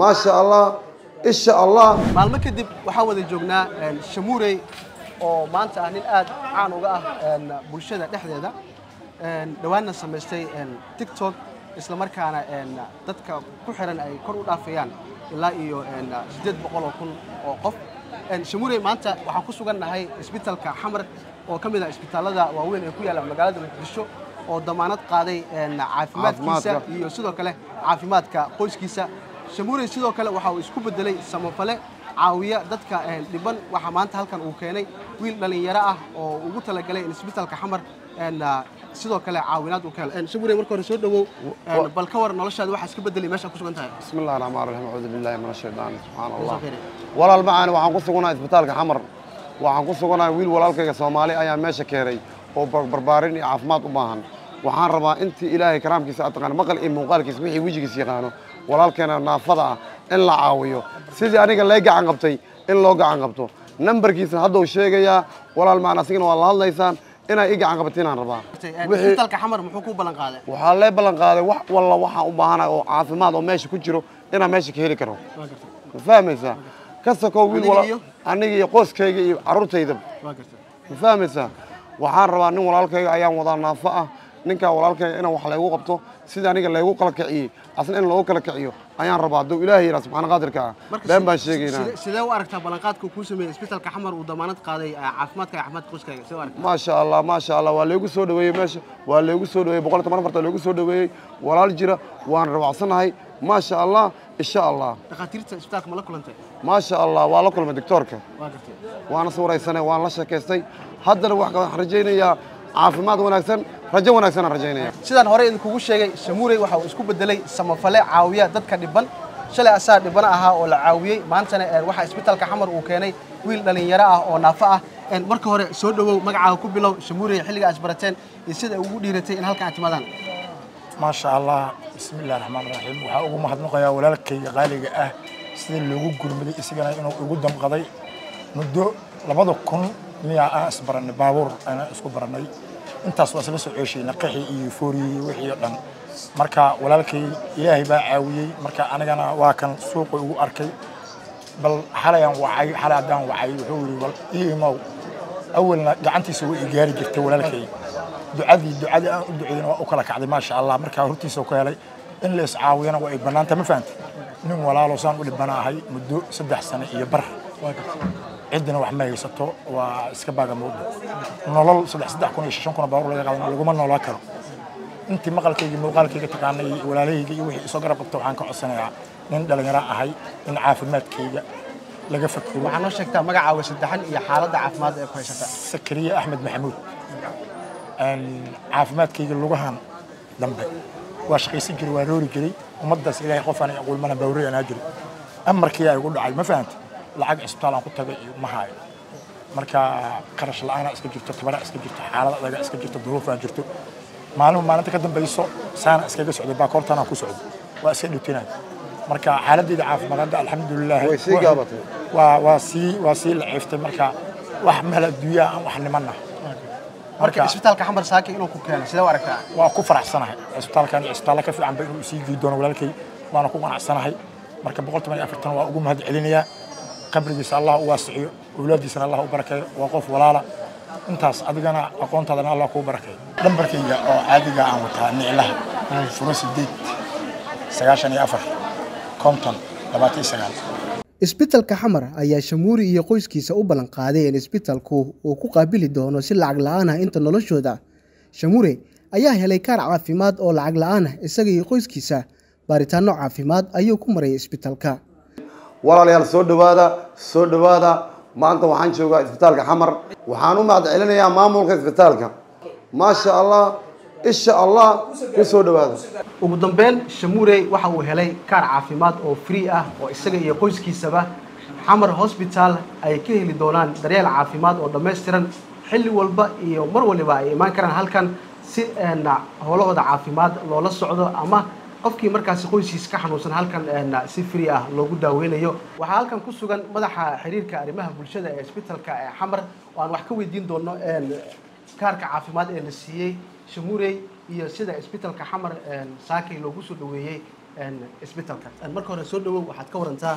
maasha allah insha allah maalmo kadib waxaa wada joognaa shamuurey oo maanta ah nin aad caan uga ah bulshada dhexdeeda. Dhowaanna samaystay tiktok isla markaana dadka ku xiran ay kor u dhaafayaan ilaa iyo siddeed boqol oo kun oo qof. Shamuurey maanta waxaan ku sugan nahay isbitaalka xamar oo ka mid ah isbitaallada waaweyn ee ku yaalla magaalada muqdisho oo damaanad qaaday caafimaadkiisa iyo sidoo kale caafimaadka qoyskiisa shamuurey sidoo kale waxa uu isku beddelay samafale caawiya dadka eh, dhiban. Waxaa maanta halkan uu keenay wiil dhallinyaro ah oo ugu talagalay in isbitaalka xamar eh, sidoo kale caawinaad uu kahel eh, shamuurey marka hore soo dhowow bal ka war noloshaada waxaa iska beddelay meesha ku sugan tahay. Bismi allahi raxmaan raxiim acuudu billahi min ashaytaan subxaana allah walaal macaan waxaan ku sugnaa isbitaalka xamar. Waxaan ku sugnaa wiil walaalkayga soomaali ayaa meesha keenay oo barbaarin iyo caafimaad u baahan. Waxaan rabaa intii ilaahay karaamkiisa ataqaan maqal iyo muuqaalkiisa wixii wejigiis yaqaano walaalkeena naafada ah in la caawiyo. Sidii aniga lee gacan qabtay in loo gacan qabto. Nambarkiisa hadda uu sheegayaa walaal macaan asigana waa la hadlaysaan inay i gacan rabaa. Muxuu ku ballan qaaday? Waxaa lee ballan qaaday wax walla waxaan u baahanahay oo caafimaad oo meesha ku jiro inaan meesha ka heli karo. Ma fahmaysaa? Ka sokow wiil aniga iyo? qoyskayga iyo gartay ma fahmaysaa? Waxaan rabaa nin walaalkayga ayaan wadaa naafo ah ninkaa walaalkayga inaan wax laygu qabto sida aniga laygu kala kiciyey asna in loogu kala kiciyo ayaan rabaa hadduu ilaahay yidhaa subxaana qaadirka. Ah been baan sheegaynaa. side- sidee u aragtaa ballanqaadka uu kuu sameeyey isbitaalka xamar uu damaanad qaaday caafimaadka caafimaadka qoyskaaga sidee u aragtaa? Maasha allah maasha allah waa laygu soo dhaweeyey meesha waa laygu soo dhaweeyey boqol iyo toban afarta laygu soo dhaweeyey. Walaal jira waan rawacsanahay maasha allah insha allah. Dhakhaatiirta isbitaalka ma la kulantay? Maasha allah waa la kulmay doctoorka waana suuraysanay waan la sheekaystay haddana waxaan rajaynayaa caafimaad wanaagsan rajo wanaagsanaan rajaynaya sidaan hore idinkugu sheegay shamuurey waxa uu isku bedelay samafale caawiya dadka dhiban. Shalay asaa dhibana ahaa oo la caawiyey maantana eh, waxaa isbitaalka xamar uu keenay wiil dhallinyaro ah oo naafo ah. Marka hore soo dhowow magacaaga ku bilow. Shamuurey xilliga aad barateen iyo sida ay ugu dhiiratay in halkan aad timaadaan. Maasha allah bismi illahi raxmaan raxiim waxaa ugu mahadnaqayaa walaalkayga qaaliga ah sida loogu gurmaday isagana inuu igu damqaday muddo labada kun miyaa aan isbarannay baabuur aanan isku barannay intaas waa isla soo ceeshaynay qaxi iyo fooriyey wixii oo dhan. Marka walaalkay ilaahay baa caawiyey. Marka anigana waa kan suuqa igu arkay. Bal xalayaan wacay xalay haddaan wacay wuxuu yidhi bal ii imow. Awalna gacantiisa way i gaari jirtay walaalkay. Ducadii ducadii aan u duceeyna waa u kala kacday maasha allah markaa hortiisa ku helay in la iscaawiyana waa ay bannaanta ma fahantay nin walaalo saan u dhibanahay muddo saddex sano iyo bar ciddina wax ma haysato waa iska baagamowda nolol saddex saddex kun iyo shan kun oo baabuur laga qaadan laguma noolaan karo. Intii maqalkayga muuqaalkayga taqaanay walaalahayga iyo wixii isoo garab qabta waxaan ka codsanayaa nin dhallinyaro ahay in caafimaadkayga laga fakero waxaa noo sheegtaa magacaaga saddexan iyo xaaladda caafimaad ee ku haysata sakariya axmed maxamuud. Caafimaadkayga lugahan dambe. Waa shaqaysan jiray waa roori jiray. Ummaddaas ilaahay qofaan aquulmana bawray anaa jiray. Amarkii ay igu dhacay ma fahanta lacag cisbitaal aan ku tagay iyo ma haayo marka qarash la'aana iska jirto tabara iska jirto xaalad adaga iska jirto duruufaa jirto. Maalin maalinta ka dambayso saana iskaga socday baakoortaan aan ku socday. Waa iska dhibtinay marka xaaladayda caafimaad hadda alxamdulilah waa waa sii waa sii laciiftay. Marka wax meel adduunyaa aan wax nimanna marka isbitaalka xamar saaki inuu ku keenay sidee u aragtaa? Waa ku faraxsanahay. Cisbitaalkan iyo cisbitaalla ka fiican ba inuu sii gii doono walaalkay waana ku qanacsanahay marka boqol toban iyo afartan waa ugu mahad celinayaa qabrigiisa allah u waasiciyo awlaadiisana allah u barakeeyo. Waa qof walaala. Intaas adigana aqoontaadana allah kuu barakeeyo. Lambarkayga oo caadiga aan wataa niclaha furo sideed sagaashan iyo afar konton labaatan iyo sagaal. Isbitaalka xamar ayaa shamuuri iyo qoyskiisa u ballan qaaday in isbitaalku uu ku qaabili doono si lacag la'aan ah inta noloshooda. Shamuure ayaa helay kaar caafimaad oo lacag la'aan ah isaga iyo qoyskiisa. Baaritaanno caafimaad ayuu ku maray isbitaalka walaalayaal soo dhowaada soo dhowaada maanta waxaan joogaa isbitaalka xamar. Waxaan u mahad celinayaa maamulka isbitaalka. Maasha allah insha allah ku soo dhowaada ugu dambeyn shamuurey waxa uu helay kaar caafimaad oo free ah oo isaga iyo qoyskiisaba. Xamar hosbitaal ay ka heli doonaan daryeel caafimaad oo dhammaystiran xilli walba iyo mar waliba ay imaan karaan halkan si howlahooda caafimaad loola socdo ama qofkii markaasi qoyskiisa ka xanuunsan halkan een, si free ah loogu daaweynayo. Waxaa halkan ku sugan madaxa xiriirka arrimaha bulshada ee isbitaalka ee xamar oo aan wax ka weydiin doono een, kaarka caafimaad ee la siiyey shamuurey iyo sida isbitaalka xamar saakay loogu soo dhaweeyey isbitaalka. Marka hore soo dhawow waxaad ka warantaa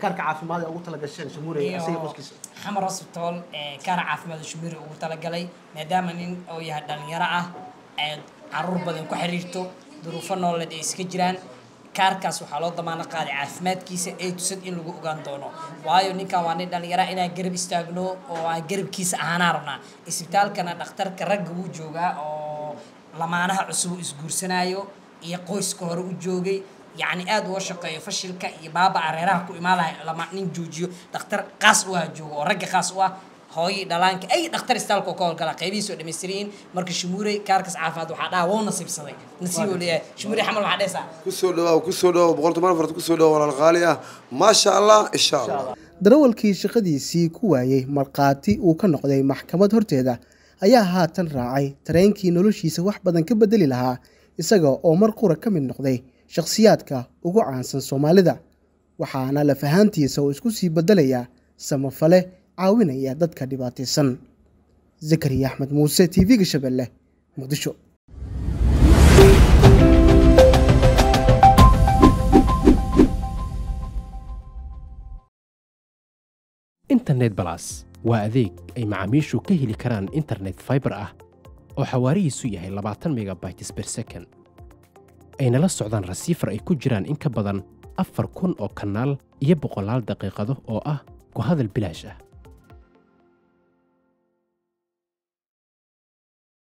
kaarka caafimaad ee ugu talagasheen shamuurey asiga qoskiisa xamar hospital kaara caafimaad shumiri ugu talagalay maadaama nin oo yahay dhalinyaro ah aad carruur badan ku xiriirto duruufo nololeed ay iska jiraan. Kaarkaas waxaa loo damaano qaaday caafimaadkiisa ee tusad in lagu ogaan doono. Waayo ninkan waa nin dhalinyara inaan garab istaagno oo aan garabkiisa ahaanaa rabnaa. Isbitaalkana dhakhtarka ragga wuu joogaa oo lamaanaha cusub uu isguursanaayo iyo qoyska hore u joogay. Yacni aad uga shaqeeyo fashilka iyo baaba areeraha ku imaadahay lama nin joojiyo. Dhakhtar qaas u ah joogo oo ragga qaas u ah hooyii dhalaanka ay dhakhtar istaalka ka howlgala qaybihiisa oo marka shamuurey kaarkas caafimaad waxaa dhaha wou nasiibsaday. Nasiib oo leeyahay. shamuurey xamal waxaa dhehaysaa ku soo dhawaaw ku soo dhawaaw boqol toban afart ku soo dhawaw walaal qaali ah. Maasha allah insha allah darawalkii shaqadiisii ku waayey markhaati uu ka noqday maxkamad horteeda ayaa haatan raacay tareenkii noloshiisa wax badan ka bedeli lahaa isaga oo mar qura ka mid noqday shakhsiyaadka ugu caansan soomaalida. Waxaana laf ahaantiisa oo isku sii beddelaya samafale caawinaya dadka dhibaataysan. Zakariya axmed muuse t v-ga shabeelle muqdisho. Internet balas waa adeeg ay macaamiishu ka heli karaan internet faibar ah oo xawaarihiisu yahay labaatan megabytes ber second. Ayna la socdaan rasiifar ay ku jiraan in ka badan afar kun oo kanaal iyo boqolaal daqiiqado oo ah ku hadal bilaash ah